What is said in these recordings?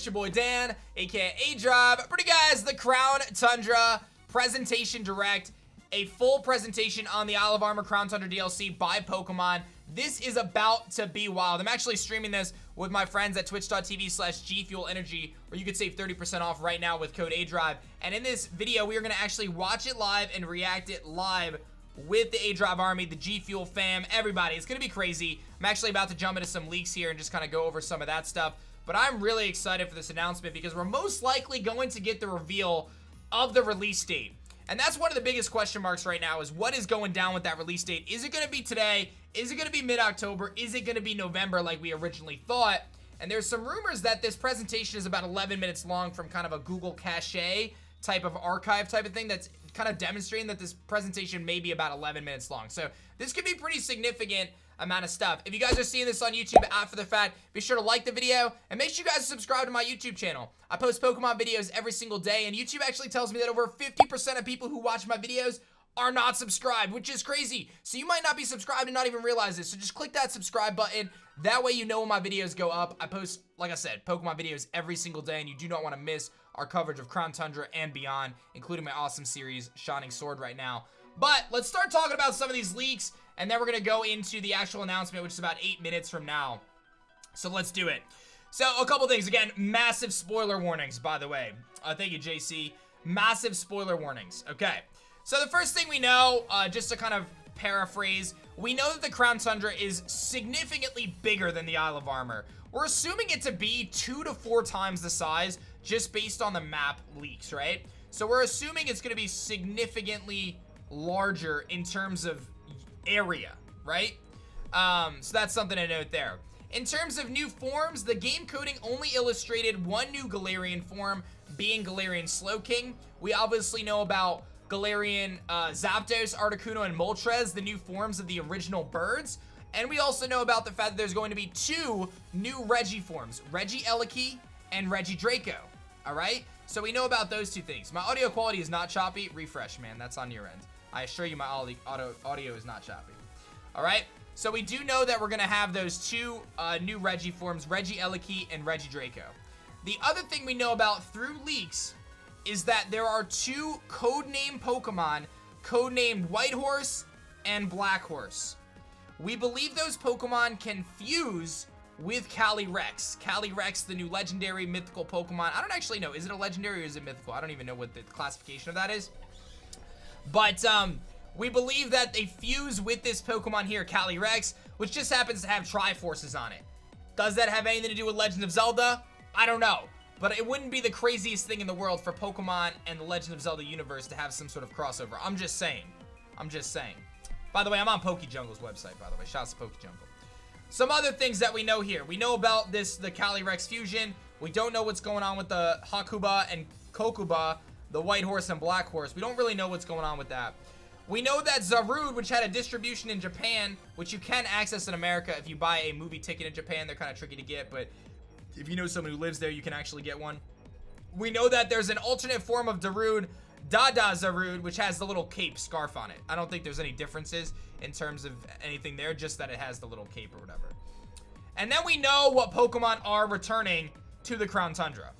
It's your boy Dan, aka A-Drive. Pretty guys, the Crown Tundra presentation direct. A full presentation on the Isle of Armor Crown Tundra DLC by Pokemon. This is about to be wild. I'm actually streaming this with my friends at twitch.tv slash gfuelenergy, where you could save 30% off right now with code A-Drive. And in this video, we are going to actually watch it live and react it live with the A-Drive Army, the G Fuel fam, everybody. It's going to be crazy. I'm actually about to jump into some leaks here and just kind of go over some of that stuff. But I'm really excited for this announcement because we're most likely going to get the reveal of the release date. And that's one of the biggest question marks right now is what is going down with that release date? Is it going to be today? Is it going to be mid-October? Is it going to be November like we originally thought? And there's some rumors that this presentation is about 11 minutes long from kind of a Google Cache type of archive type of thing that's kind of demonstrating that this presentation may be about 11 minutes long. So this could be pretty significant amount of stuff. If you guys are seeing this on YouTube after the fact, be sure to like the video and make sure you guys subscribe to my YouTube channel. I post Pokemon videos every single day and YouTube actually tells me that over 50% of people who watch my videos are not subscribed, which is crazy. So you might not be subscribed and not even realize this. So just click that subscribe button. That way you know when my videos go up. I post, like I said, Pokemon videos every single day and you do not want to miss our coverage of Crown Tundra and beyond, including my awesome series, Shining Sword right now. But let's start talking about some of these leaks, and then we're going to go into the actual announcement, which is about eight minutes from now. So let's do it. So a couple things. Again, massive spoiler warnings, by the way. Uh, thank you, JC. Massive spoiler warnings. Okay. So the first thing we know, uh, just to kind of paraphrase, we know that the Crown Tundra is significantly bigger than the Isle of Armor. We're assuming it to be two to four times the size just based on the map leaks, right? So we're assuming it's going to be significantly larger in terms of area, right? Um, so that's something to note there. In terms of new forms, the game coding only illustrated one new Galarian form, being Galarian Slowking. We obviously know about Galarian uh, Zapdos, Articuno, and Moltres, the new forms of the original birds. And we also know about the fact that there's going to be two new Regi forms, Regieleki and Reggie Draco. All right? So we know about those two things. My audio quality is not choppy. Refresh, man. That's on your end. I assure you my audio, audio is not choppy. All right? So we do know that we're going to have those two uh, new Regiforms, Regieleki and Reggie Draco. The other thing we know about through leaks is that there are two codename Pokemon, codenamed White Horse and Black Horse. We believe those Pokemon can fuse with Calyrex. Calyrex, the new legendary mythical Pokemon. I don't actually know. Is it a legendary or is it mythical? I don't even know what the classification of that is. But um, we believe that they fuse with this Pokemon here, Calyrex, which just happens to have Triforces on it. Does that have anything to do with Legend of Zelda? I don't know. But it wouldn't be the craziest thing in the world for Pokemon and the Legend of Zelda universe to have some sort of crossover. I'm just saying. I'm just saying. By the way, I'm on PokeJungle's website, by the way. Shouts to PokeJungle. Some other things that we know here. We know about this, the Calyrex fusion. We don't know what's going on with the Hakuba and Kokuba, the White Horse and Black Horse. We don't really know what's going on with that. We know that Zarude, which had a distribution in Japan, which you can access in America if you buy a movie ticket in Japan. They're kind of tricky to get, but if you know someone who lives there, you can actually get one. We know that there's an alternate form of Darude Dada Zarude, which has the little cape scarf on it. I don't think there's any differences in terms of anything there, just that it has the little cape or whatever. And then we know what Pokemon are returning to the Crown Tundra.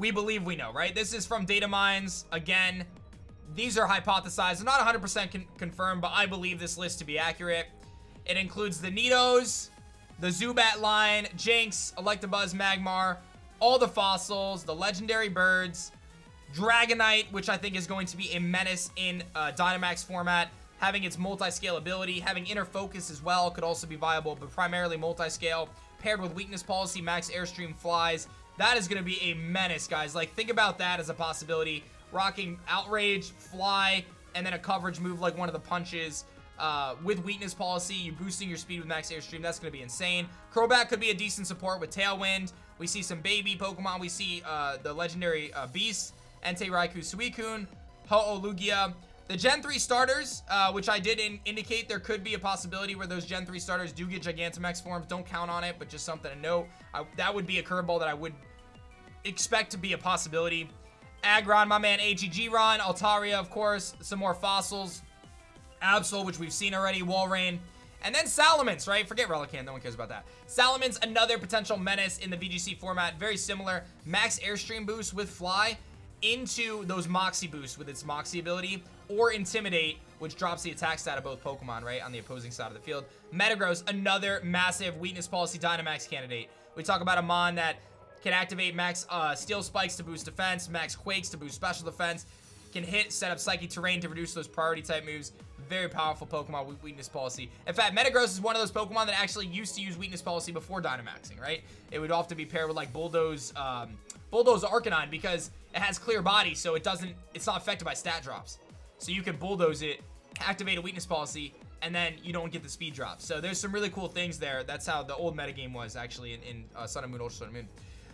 We believe we know, right? This is from data mines. Again, these are hypothesized. Not 100% con confirmed, but I believe this list to be accurate. It includes the Nidos, the Zubat line, Jynx, Electabuzz, Magmar, all the fossils, the legendary birds, Dragonite, which I think is going to be a menace in uh, Dynamax format, having its multi-scale ability, having inner focus as well could also be viable, but primarily multi-scale, paired with weakness policy, max airstream flies. That is going to be a menace, guys. Like, think about that as a possibility. Rocking outrage, fly, and then a coverage move like one of the punches. Uh, with weakness policy, you're boosting your speed with max airstream. That's going to be insane. Crobat could be a decent support with Tailwind. We see some baby Pokemon. We see uh, the legendary uh, Beast. Entei Raikou Suicune, Ho-Oh Lugia. The Gen 3 starters, uh, which I did in indicate there could be a possibility where those Gen 3 starters do get Gigantamax forms. Don't count on it, but just something to note. I, that would be a curveball that I would expect to be a possibility. Aggron, my man AGG Ron, Altaria, of course, some more fossils. Absol, which we've seen already, Walrein, And then Salamence, right? Forget Relicanth, no one cares about that. Salamence, another potential menace in the VGC format. Very similar. Max Airstream boost with Fly into those Moxie boosts with its Moxie ability. Or Intimidate, which drops the attack stat of both Pokemon, right? On the opposing side of the field. Metagross, another massive Weakness Policy Dynamax candidate. We talk about a Mon that can activate max uh, Steel Spikes to boost defense, max Quakes to boost special defense, can hit, set up Psychic Terrain to reduce those priority type moves. Very powerful Pokemon with Weakness Policy. In fact, Metagross is one of those Pokemon that actually used to use Weakness Policy before Dynamaxing, right? It would often be paired with like Bulldoze, um, Bulldoze Arcanine because it has clear body, so it doesn't, it's not affected by stat drops. So you can Bulldoze it, activate a Weakness Policy, and then you don't get the speed drop. So there's some really cool things there. That's how the old metagame was actually in, in uh, Sun and Moon, Ultra Sun and Moon.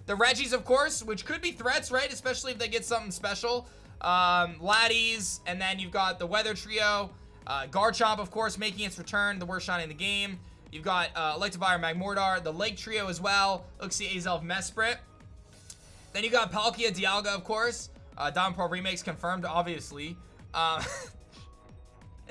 The Regis, of course, which could be threats, right? Especially if they get something special. Um, Latis, and then you've got the Weather Trio. Uh, Garchomp, of course, making its return, the worst shot in the game. You've got uh, Electivire, Magmortar, the Lake Trio as well. Uxie, Azelf, Mesprit. Then you got Palkia, Dialga, of course. Uh, Pro remakes confirmed, obviously. Uh,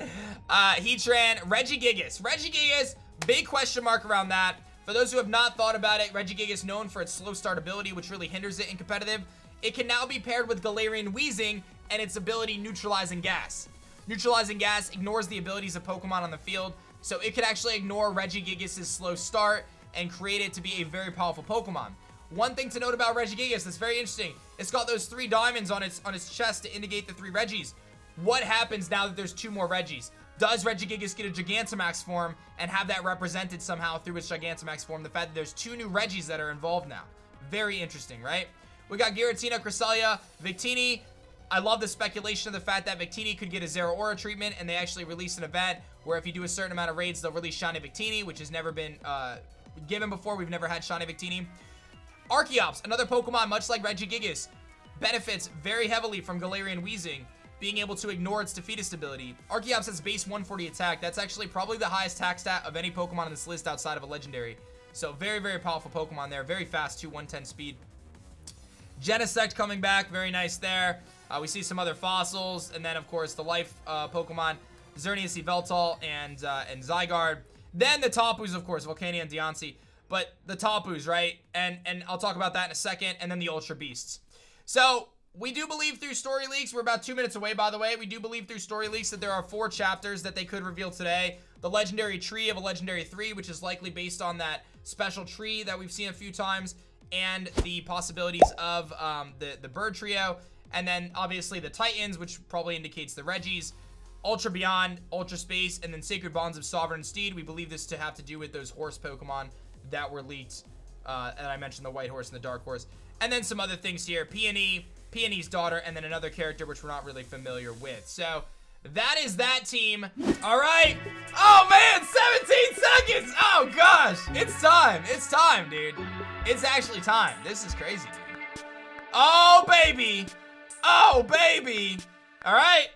uh, Heatran, Regigigas. Regigigas, big question mark around that. For those who have not thought about it, Regigigas known for its slow start ability, which really hinders it in competitive. It can now be paired with Galarian Weezing and its ability Neutralizing Gas. Neutralizing Gas ignores the abilities of Pokemon on the field, so it could actually ignore Regigigas' slow start and create it to be a very powerful Pokemon. One thing to note about Regigigas that's very interesting, it's got those three diamonds on its on its chest to indicate the three Regis. What happens now that there's two more Regis? Does Regigigas get a Gigantamax form and have that represented somehow through its Gigantamax form? The fact that there's two new Regis that are involved now. Very interesting, right? We got Giratina, Cresselia, Victini. I love the speculation of the fact that Victini could get a Zeraora treatment, and they actually released an event where if you do a certain amount of raids, they'll release Shiny Victini, which has never been uh, given before. We've never had Shiny Victini. Archeops, another Pokemon much like Regigigas, benefits very heavily from Galarian Weezing being able to ignore its defeatist ability. Archeops has base 140 attack. That's actually probably the highest attack stat of any Pokemon on this list outside of a legendary. So very, very powerful Pokemon there. Very fast, 2 110 speed. Genesect coming back. Very nice there. Uh, we see some other fossils. And then, of course, the life uh, Pokemon. Xerneas, Yveltal, and, uh, and Zygarde. Then the Tapus, of course, Volcanion and Diancie. But the Tapus, right? And, and I'll talk about that in a second. And then the Ultra Beasts. So, we do believe through story leaks, we're about two minutes away, by the way. We do believe through story leaks that there are four chapters that they could reveal today. The legendary tree of a legendary three, which is likely based on that special tree that we've seen a few times, and the possibilities of um, the, the bird trio, and then obviously the Titans, which probably indicates the Regis, Ultra Beyond, Ultra Space, and then Sacred Bonds of Sovereign Steed. We believe this to have to do with those horse Pokemon that were leaked. Uh, and I mentioned the White Horse and the Dark Horse. And then some other things here. Peony, Peony's daughter, and then another character which we're not really familiar with. So that is that team. All right. Oh, man, 17 seconds. Oh, gosh. It's time. It's time, dude. It's actually time. This is crazy, dude. Oh, baby. Oh, baby. All right.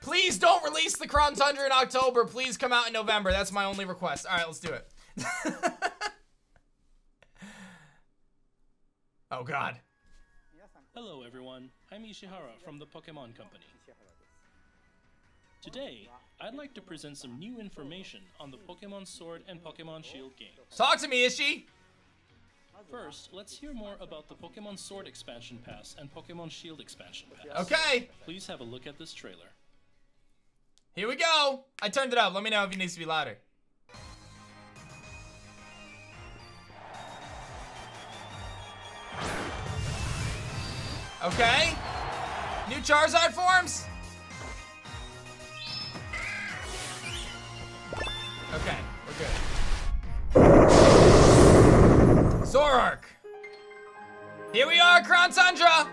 Please don't release the Crown Tundra in October. Please come out in November. That's my only request. All right, let's do it. oh, God. Hello everyone, I'm Ishihara from the Pokemon Company. Today, I'd like to present some new information on the Pokemon Sword and Pokemon Shield games. Talk to me, Ishi! First, let's hear more about the Pokemon Sword expansion pass and Pokemon Shield expansion pass. Okay! Please have a look at this trailer. Here we go! I turned it up, let me know if it needs to be louder. Okay. New Charizard forms. Okay, we're good. Zoroark. Here we are, Crown Tundra.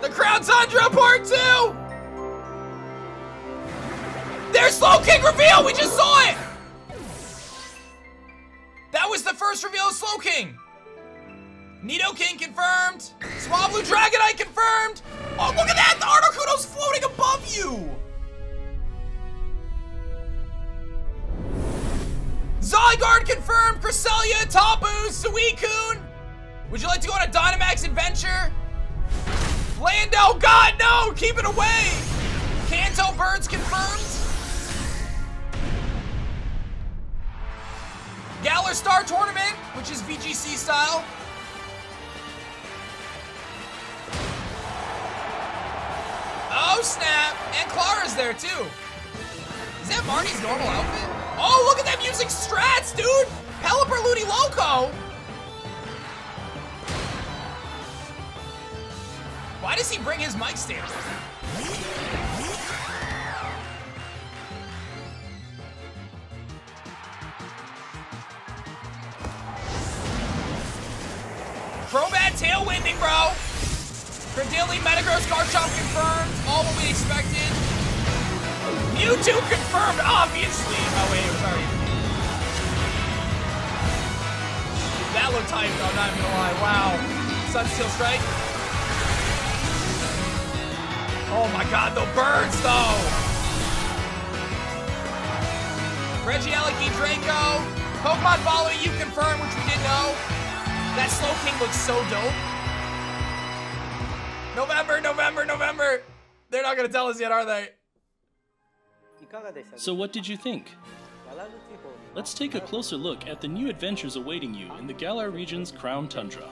The Crown Tundra Part 2. There's Slowking reveal. We just saw it. That was the first reveal of Slowking. Nidoking confirmed. Swablu Dragonite confirmed. Oh, look at that! The Articuno's floating above you! Zygarde confirmed. Cresselia, Tapu, Suicune. Would you like to go on a Dynamax adventure? Lando, God, no! Keep it away! Kanto Birds confirmed. Galar Star Tournament, which is VGC style. Oh, snap. And Clara's there, too. Is that Marnie's normal outfit? Oh, look at that music strats, dude. Pelipper Looney Loco. Why does he bring his mic stand? Crobat tailwinding, bro. Credilli, Metagross, Garchomp confirmed. All what we expected. Mewtwo confirmed, obviously. Oh, wait, looked tight, though, not even gonna lie. Wow. Sunsteel Strike. Oh my god, the birds, though. Regieleki, Draco. Pokemon Follow You confirmed, which we didn't know. That Slowking looks so dope. November, November, November. They're not gonna tell us yet, are they? So what did you think? Let's take a closer look at the new adventures awaiting you in the Galar region's Crown Tundra.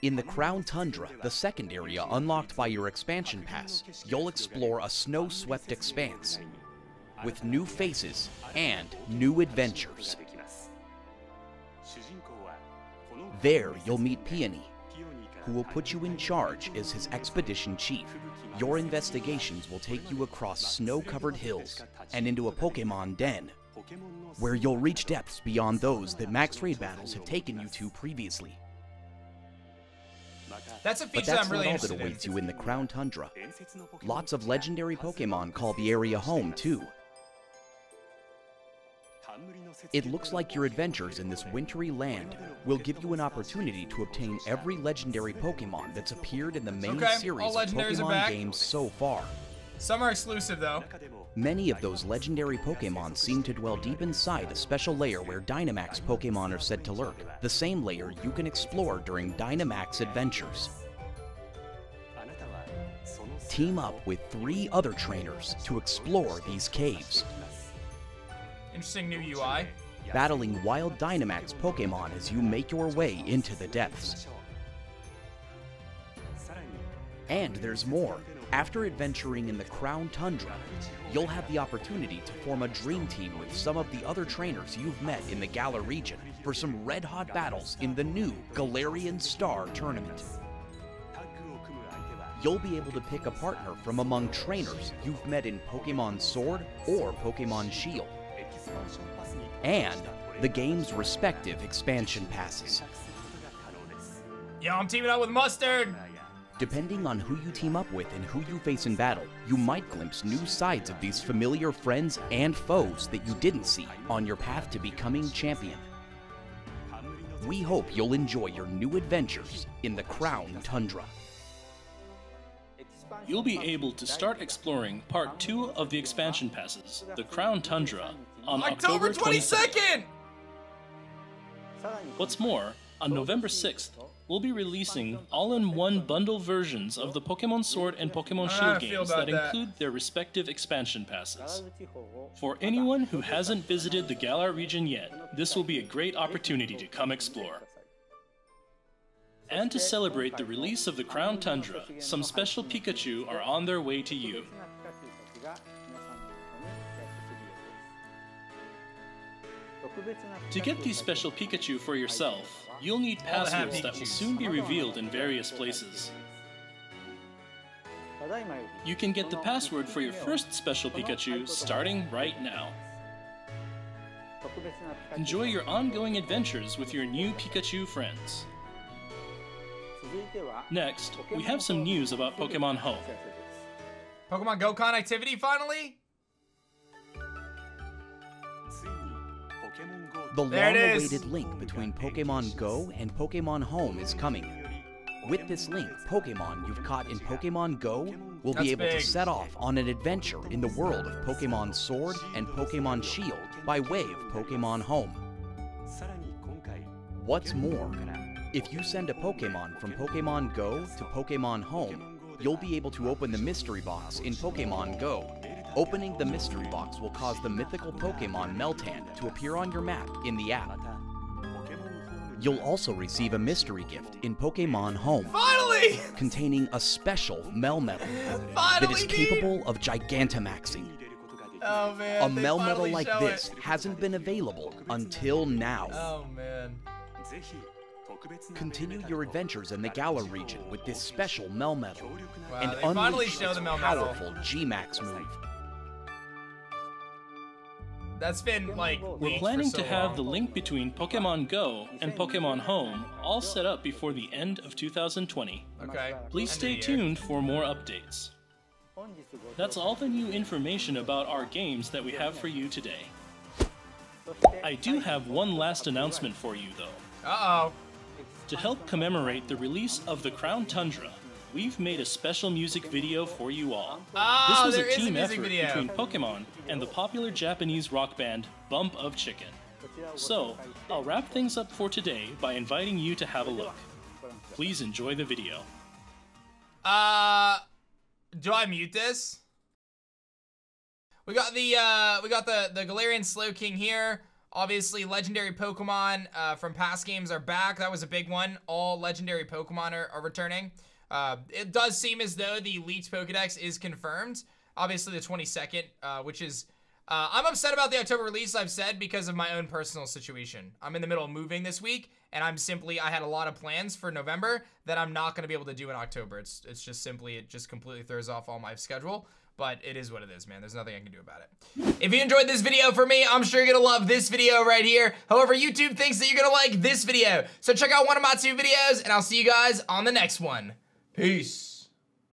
In the Crown Tundra, the second area unlocked by your expansion pass, you'll explore a snow-swept expanse with new faces and new adventures. There, you'll meet Peony, who will put you in charge as his expedition chief. Your investigations will take you across snow-covered hills and into a Pokemon den, where you'll reach depths beyond those that max raid battles have taken you to previously. That's a But feature that that's I'm really not all that interested in. awaits you in the Crown Tundra. Lots of legendary Pokemon call the area home, too. It looks like your adventures in this wintry land will give you an opportunity to obtain every legendary Pokemon that's appeared in the main Okay, series of Pokemon games so far. Some are exclusive though. Many of those legendary Pokemon seem to dwell deep inside a special layer where Dynamax Pokemon are said to lurk, the same layer you can explore during Dynamax adventures. Team up with three other trainers to explore these caves, Interesting new UI. battling wild Dynamax Pokemon as you make your way into the depths. And there's more. After adventuring in the Crown Tundra, you'll have the opportunity to form a dream team with some of the other trainers you've met in the Galar region for some red hot battles in the new Galarian Star Tournament. You'll be able to pick a partner from among trainers you've met in Pokemon Sword or Pokemon Shield, and the game's respective expansion passes. Yo, I'm teaming up with Mustard. Depending on who you team up with and who you face in battle, you might glimpse new sides of these familiar friends and foes that you didn't see on your path to becoming champion. We hope you'll enjoy your new adventures in the Crown Tundra. You'll be able to start exploring part 2 of the expansion passes, the Crown Tundra, on October October 22nd. 22nd. What's more, on November 6th, we'll be releasing all-in-one bundle versions of the Pokemon Sword and Pokemon I don't know how I Shield games that that. include their respective expansion passes. For anyone who hasn't visited the Galar region yet, this will be a great opportunity to come explore. And to celebrate the release of the Crown Tundra, some special Pikachu are on their way to you. To get these special Pikachu for yourself, you'll need All the happy passwords that will soon be revealed in various places. You can get the password for your first special Pikachu starting right now. Enjoy your ongoing adventures with your new Pikachu friends. Next, we have some news about Pokemon Home. Pokemon Go connectivity finally? The There it is. long-awaited link between Pokemon Go and Pokemon Home is coming. With this link, Pokemon you've caught in Pokemon Go will That's be able big. to set off on an adventure in the world of Pokemon Sword and Pokemon Shield by way of Pokemon Home. What's more, if you send a Pokemon from Pokemon Go to Pokemon Home, you'll be able to open the mystery box in Pokemon Go Opening the mystery box will cause the mythical Pokemon Meltan to appear on your map in the app. You'll also receive a mystery gift in Pokemon Home Finally! containing a special Melmetal that dude! capable of Gigantamaxing. Oh man. A Melmetal like this it. hasn't been available until now. Oh man. Continue your adventures in the Galar region with this special Melmetal Wow, and unleash its the powerful G-Max move. That's been like We're leaked for planning so to have long. the link between Pokemon Go and Pokemon Home all set up before the end of 2020. Okay. Please stay tuned for more updates. That's all the new information about our games that we have for you today. I do have one last announcement for you though. Uh oh. To help commemorate the release of the Crown Tundra, we've made a special music video for you all. Oh, this was there a a team music effort video. between Pokemon and the popular Japanese rock band Bump of Chicken. So, I'll wrap things up for today by inviting you to have a look. Please enjoy the video. Uh, do I mute this? We got the uh, we got the the Galarian Slowking here. Obviously, legendary Pokemon uh, from past games are back. That was a big one. All legendary Pokemon are, are returning. Uh, it does seem as though the leaked Pokedex is confirmed. Obviously, the 22nd, uh, which is. Uh, I'm upset about the October release, I've said, because of my own personal situation. I'm in the middle of moving this week, and I'm simply, I had a lot of plans for November that I'm not going to be able to do in October. It's, it's just simply, it just completely throws off all my schedule. But it is what it is, man. There's nothing I can do about it. If you enjoyed this video for me, I'm sure you're gonna love this video right here. However, YouTube thinks that you're gonna like this video. So check out one of my two videos, and I'll see you guys on the next one. Peace.